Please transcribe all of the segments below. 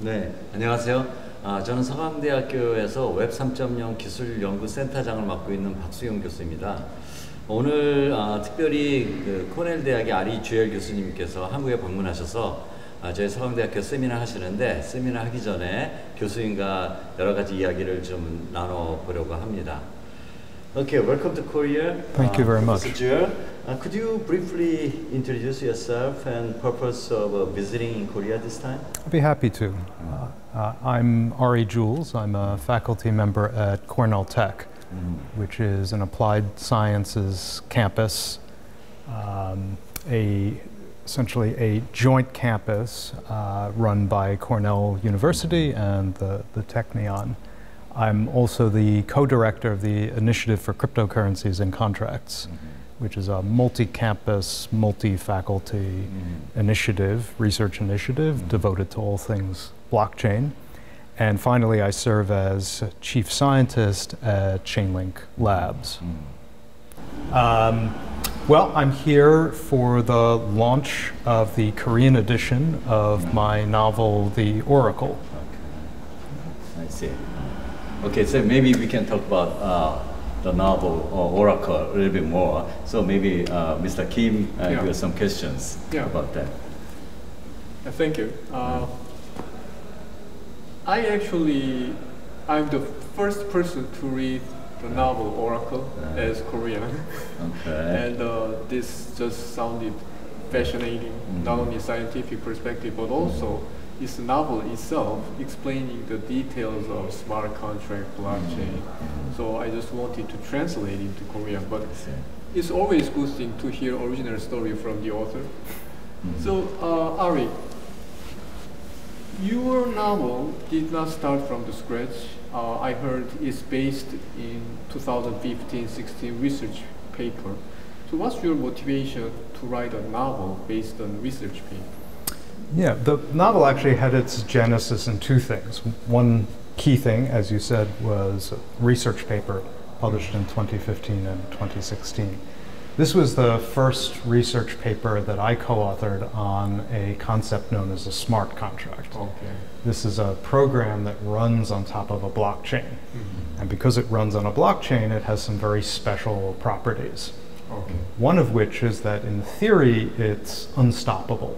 네, 안녕하세요. 아, 저는 서강대학교에서 웹 3.0 기술 연구센터장을 맡고 있는 박수영 교수입니다. 오늘 아, 특별히 그 코넬 대학의 아리 주엘 교수님께서 한국에 방문하셔서 아, 저희 서강대학교 세미나 하시는데 세미나 하기 전에 교수님과 여러 가지 이야기를 좀 나눠보려고 합니다. Okay, welcome to Korea. Thank you very much. Professor Juels. Uh, could you briefly introduce yourself and purpose of uh, visiting in Korea this time? I'd be happy to. Uh, uh, I'm Ari Juels. I'm a faculty member at Cornell Tech, which is an applied sciences campus, um, a essentially a joint campus uh, run by Cornell University and the, the Technion. I'm also the co-director of the Initiative for Cryptocurrencies and Contracts, mm-hmm. which is a multi-campus, multi-faculty mm-hmm. initiative, research initiative mm-hmm. devoted to all things blockchain. And finally, I serve as chief scientist at Chainlink Labs. Um, well, I'm here for the launch of the Korean edition of my novel, The Oracle. Okay. I see. Okay, so maybe we can talk about uh, the novel or Oracle a little bit more. So maybe uh, Mr. Kim, uh, Yeah. you have some questions Yeah. about that. Uh, Thank you. Uh, I actually, I'm the first person to read the novel Oracle Ah. as Korean, Okay. and uh, this just sounded fascinating, not only scientific perspective, but also this novel itself explaining the details of smart contract blockchain. So I just wanted to translate into Korean, but it's always good thing to hear original story from the author. So, uh, Ari, your novel did not start from the scratch. Uh, I heard it's based in 2015-16 research paper. So, what's your motivation to write a novel based on research paper? Yeah, the novel actually had its genesis in two things. One key thing, as you said, was a research paper published in 2015 and 2016. This was the first research paper that I co authored on a concept known as a smart contract. Okay. This is a program that runs on top of a blockchain. Mm-hmm. And because it runs on a blockchain, it has some very special properties. Okay. One of which is that in theory, it's unstoppable.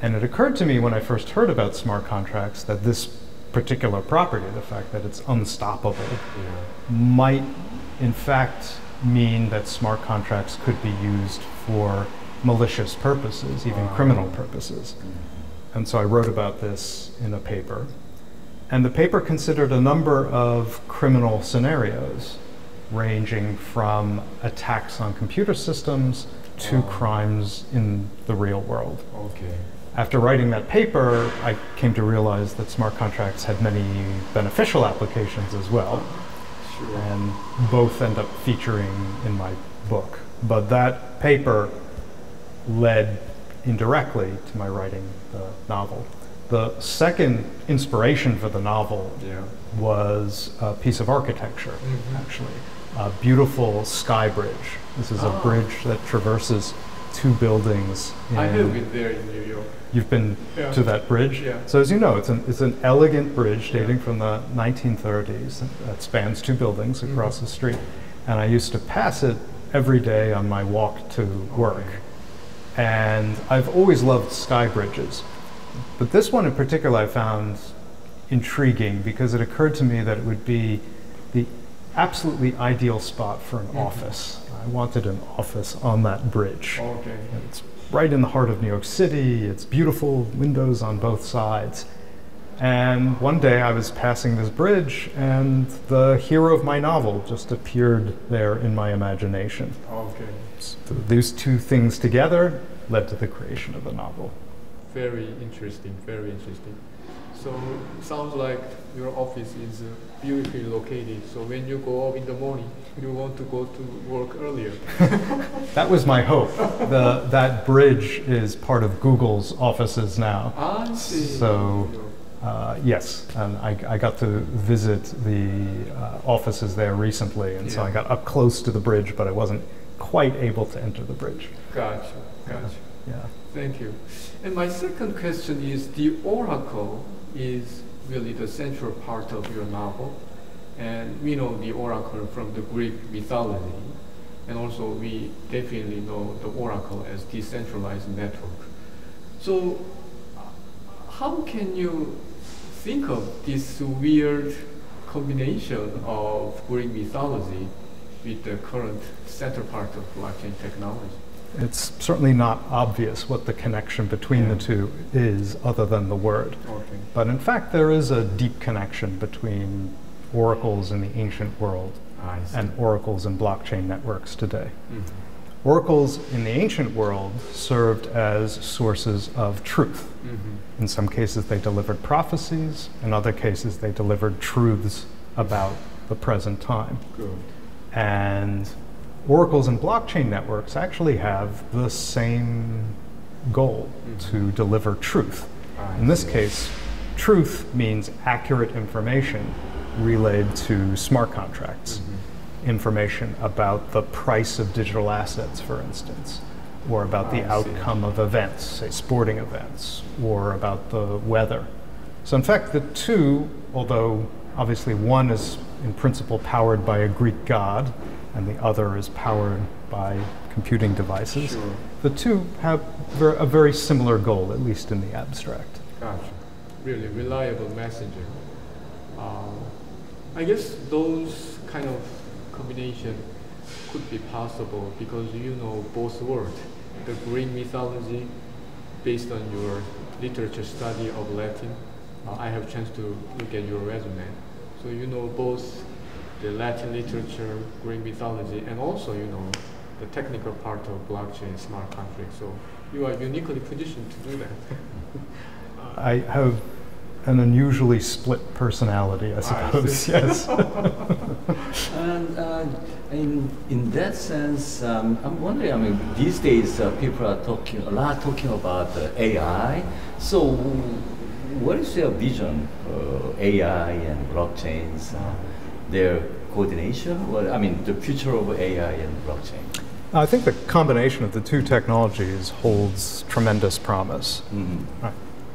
And it occurred to me when I first heard about smart contracts that this particular property, the fact that it's unstoppable, might in fact mean that smart contracts could be used for malicious purposes, even criminal purposes. Mm-hmm. And so I wrote about this in a paper. And the paper considered a number of criminal scenarios, ranging from attacks on computer systems to crimes in the real world. Okay. After writing that paper, I came to realize that smart contracts had many beneficial applications as well, Sure. and both end up featuring in my book. But that paper led indirectly to my writing the novel. The second inspiration for the novel Yeah. was a piece of architecture, Mhm. actually. A beautiful sky bridge. This is a Ah. bridge that traverses two buildings. I have been there in New York. You've been Yeah. to that bridge? Yeah. So as you know, it's an, it's an elegant bridge Yeah. dating from the 1930s that spans two buildings Mm-hmm. across the street. And I used to pass it every day on my walk to work. And I've always loved sky bridges. But this one in particular I found intriguing because it occurred to me that it would be the absolutely ideal spot for an Mhm. office. I wanted an office on that bridge. Okay. It's right in the heart of New York City. It's beautiful, windows on both sides. And one day I was passing this bridge, and the hero of my novel just appeared there in my imagination. Okay. So these two things together led to the creation of the novel. Very interesting, very interesting. So sounds like your office is uh, beautifully located. So when you go up in the morning, you want to go to work earlier. That was my hope. The, that bridge is part of Google's offices now. I see. So, Uh, yes, and I, I got to visit the uh, offices there recently, and so I got up close to the bridge, but I wasn't quite able to enter the bridge. Gotcha, gotcha. Yeah. Thank you. And my second question is the oracle is really the central part of your novel. And we know the oracle from the Greek mythology. And also we definitely know the oracle as decentralized network. So how can you think of this weird combination of Greek mythology with the current center part of blockchain technology? It's certainly not obvious what the connection between Yeah. the two is other than the word. Okay. But in fact, there is a deep connection between oracles in the ancient world and oracles in blockchain networks today. Mhm. Oracles in the ancient world served as sources of truth. Mhm. In some cases, they delivered prophecies. In other cases, they delivered truths about the present time. Good. And oracles and blockchain networks actually have the same goal Mhm. to deliver truth. I In this case, truth means accurate information relayed to smart contracts. Mhm. Information about the price of digital assets, for instance, or about the I see. outcome of events, say sporting events, or about the weather. So, in fact, the two, although obviously one is in principle powered by a Greek god and the other is powered by computing devices, Sure. the two have ver- a very similar goal, at least in the abstract. Gotcha. Really reliable messaging. Um, I guess those kind of combination could be possible because you know both words. The Greek mythology, based on your literature study of Latin, uh, I have chance to look at your resume. So you know both the Latin literature, Greek mythology, and also you know the technical part of blockchain smart contract. So you are uniquely positioned to do that. I have an unusually split personality, I I suppose. see. yes. And uh, in in that sense, um, I'm wondering. I mean, these days uh, people are talking a lot talking about uh, AI. So, what is your vision for AI and blockchains? Uh, their coordination? Well, I mean, the future of AI and blockchain. I think the combination of the two technologies holds tremendous promise. Mhm. Right.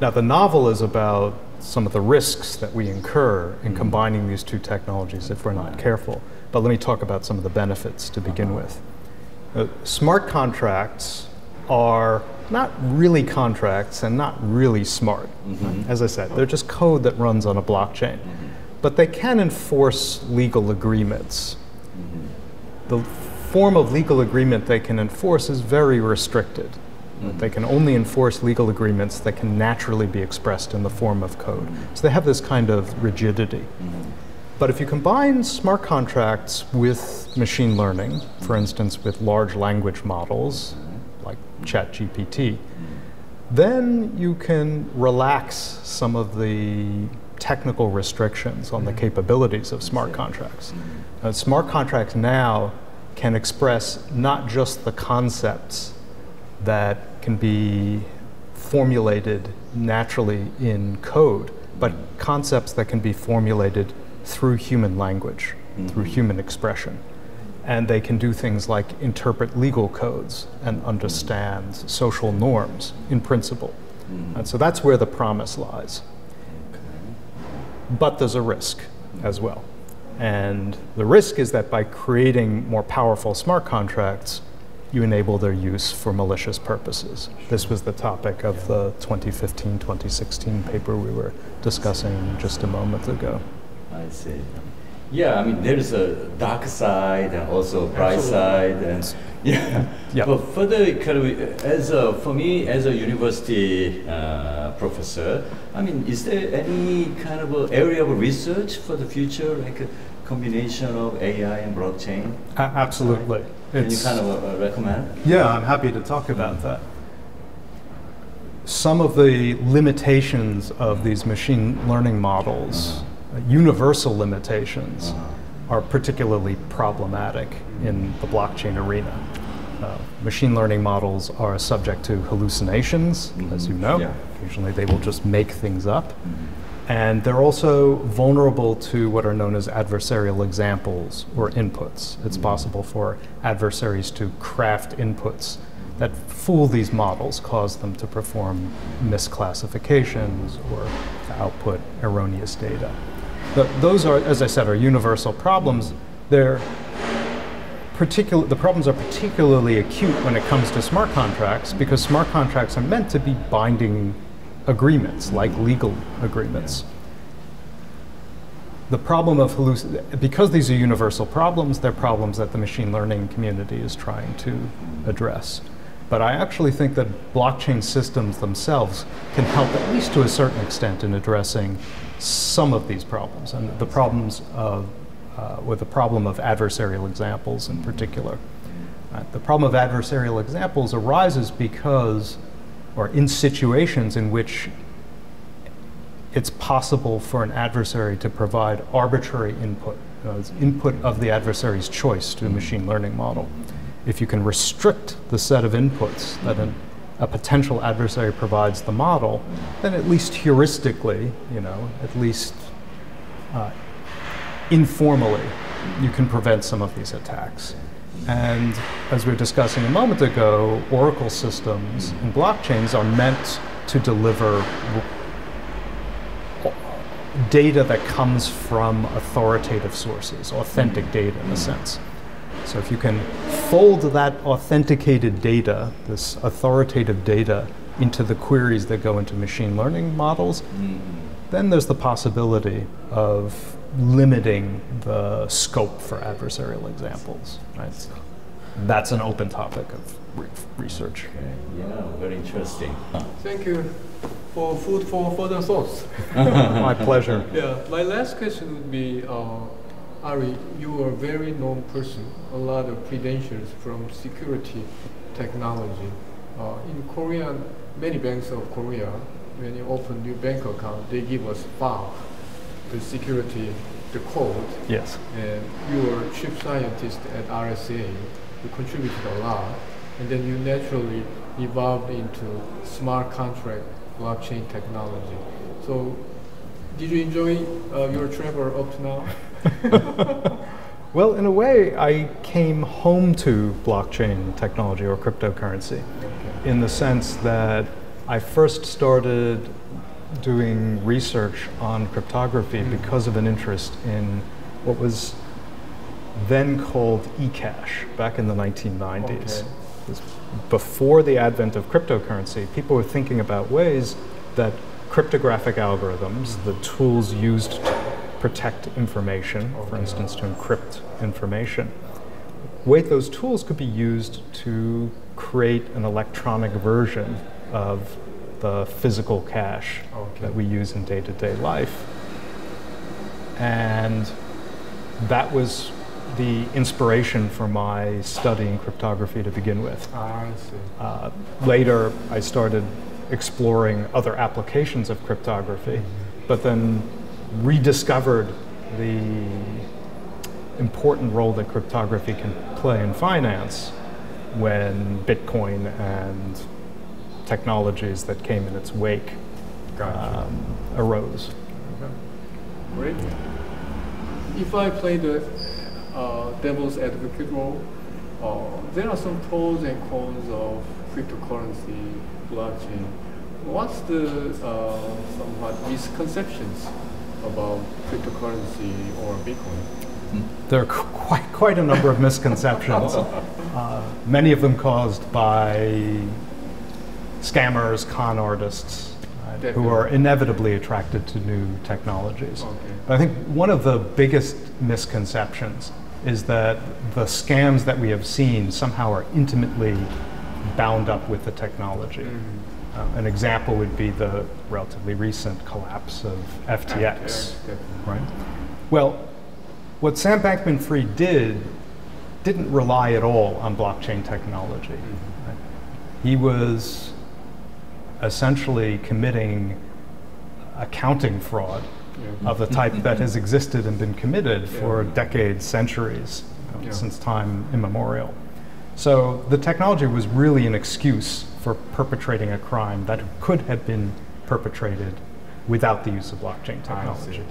Now, the novel is about some of the risks that we incur in Mhm. combining these two technologies if we're not careful. But let me talk about some of the benefits to begin Uh-huh. with. Uh, smart contracts are not really contracts and not really smart. Mhm. As I said, they're just code that runs on a blockchain. But they can enforce legal agreements. Mhm. The form of legal agreement they can enforce is very restricted. Mhm. They can only enforce legal agreements that can naturally be expressed in the form of code. So they have this kind of rigidity. Mhm. But if you combine smart contracts with machine learning, for instance, with large language models like ChatGPT, then you can relax some of the technical restrictions on the capabilities of smart contracts. Uh, smart contracts now can express not just the concepts that can be formulated naturally in code, but concepts that can be formulated through human language, through Mhm. human expression. And they can do things like interpret legal codes and understand social norms in principle. Mhm. And so that's where the promise lies. But there's a risk as well. And the risk is that by creating more powerful smart contracts, you enable their use for malicious purposes. This was the topic of the 2015 2016 paper we were discussing just a moment ago. I see. Yeah, I mean, there's a dark side and also a bright Absolutely. side, and yeah. Yeah. But further, kind as a, for me, as a university uh, professor, I mean, is there any kind of a area of research for the future, like a combination of AI and blockchain? A- absolutely. Can you kind of uh, recommend? Yeah, I'm happy to talk about that. Some of the limitations of these machine learning models, universal limitations, Uh-huh. are particularly problematic in the blockchain arena. Uh, machine learning models are subject to hallucinations, as you know. Yeah. Occasionally they will just make things up. Mhm. And they're also vulnerable to what are known as adversarial examples or inputs. It's Mhm. possible for adversaries to craft inputs that fool these models, cause them to perform misclassifications or to output erroneous data. Those are, as I said, are universal problems. They're particular, the problems are particularly acute when it comes to smart contracts because smart contracts are meant to be binding agreements, like legal agreements. The problem of halluc- because these are universal problems, they're problems that the machine learning community is trying to address. But I actually think that blockchain systems themselves can help, at least to a certain extent, in addressing some of these problems and the problems of, uh, with the problem of adversarial examples in particular. Uh, the problem of adversarial examples arises because, or in situations in which it's possible for an adversary to provide arbitrary input, uh, input of the adversary's choice to a machine learning model. If you can restrict the set of inputs that an, a potential adversary provides the model, then at least heuristically, you know, at least uh, informally, you can prevent some of these attacks. And as we were discussing a moment ago, Oracle systems and blockchains are meant to deliver data that comes from authoritative sources, authentic data in a sense. So if you can fold that authenticated data, this authoritative data, into the queries that go into machine learning models, mm-hmm. then there's the possibility of limiting the scope for adversarial examples. Right? That's an open topic of re- research. Okay. Yeah, very interesting. Thank you for food for further thoughts. my pleasure. Yeah, my last question would be, uh, Ari, you are a very known person, a lot of credentials from security technology. Uh, in Korea, many banks of Korea, when you open new bank account, they give us FAB, the security, the code. Yes. And you are chief scientist at RSA you contributed a lot, and then you naturally evolved into smart contract blockchain technology. So, did you enjoy uh, your travel up to now? well, in a way, I came home to blockchain technology or cryptocurrency okay. in the sense that I first started doing research on cryptography mm. because of an interest in what was then called eCash back in the 1990s. Okay. Before the advent of cryptocurrency, people were thinking about ways that cryptographic algorithms, the tools used to protect information, for instance, to encrypt information, way those tools could be used to create an electronic version of the physical cash okay. that we use in day to day life. And that was the inspiration for my studying cryptography to begin with. Ah, I see. Uh, later, I started exploring other applications of cryptography, but then rediscovered the important role that cryptography can play in finance when Bitcoin and technologies that came in its wake gotcha. um, arose. Okay. Great. If I play the uh, devil's advocate role, uh, there are some pros and cons of cryptocurrency, blockchain. What's the uh, somewhat misconceptions about cryptocurrency or Bitcoin? There are quite, quite a number of misconceptions, uh, many of them caused by scammers, con artists, who are inevitably attracted to new technologies. Okay. But I think one of the biggest misconceptions is that the scams that we have seen somehow are intimately bound up with the technology. Mm-hmm. Uh, an example would be the relatively recent collapse of FTX, right? Well, what Sam Bankman-Fried did didn't rely at all on blockchain technology. Mm-hmm. Right? He was essentially committing accounting fraud yeah. of the type that has existed and been committed for yeah. decades, centuries, you know, since time immemorial. So the technology was really an excuse for perpetrating a crime that could have been perpetrated without the use of blockchain technology.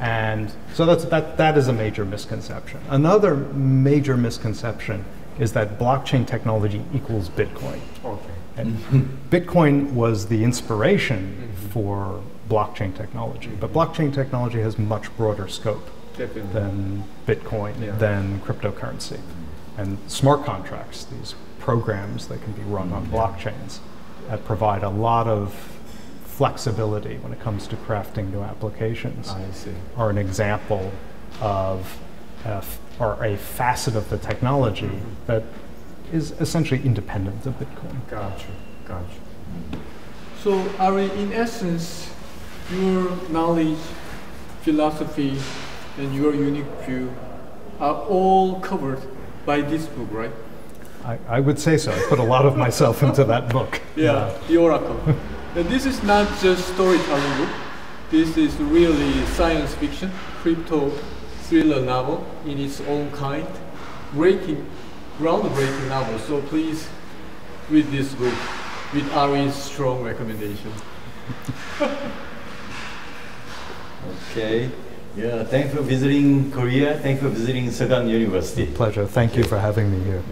And so that's, that, that is a major misconception. Another major misconception is that blockchain technology equals Bitcoin. Okay. And Bitcoin was the inspiration for blockchain technology, but mm-hmm. blockchain technology has much broader scope Definitely. than Bitcoin, Yeah. than cryptocurrency. Mm-hmm. And smart contracts, these programs that can be run on mm-hmm. blockchains, that provide a lot of flexibility when it comes to crafting new applications, I see. are an example of a f- or a facet of the technology mm-hmm. that is essentially independent of Bitcoin. Gotcha. Gotcha. So, Ari, in essence, your knowledge, philosophy, and your unique view are all covered by this book, right? I, I would say so. I put a lot of myself into that book. Yeah, the Oracle. and this is not just storytelling book. This is really science fiction, crypto thriller novel in its own kind, breaking, groundbreaking novel. So please read this book with Ari's strong recommendation. Okay. Yeah, thanks for visiting Korea. Thanks for visiting Sogang University. Pleasure. Thank you for having me here.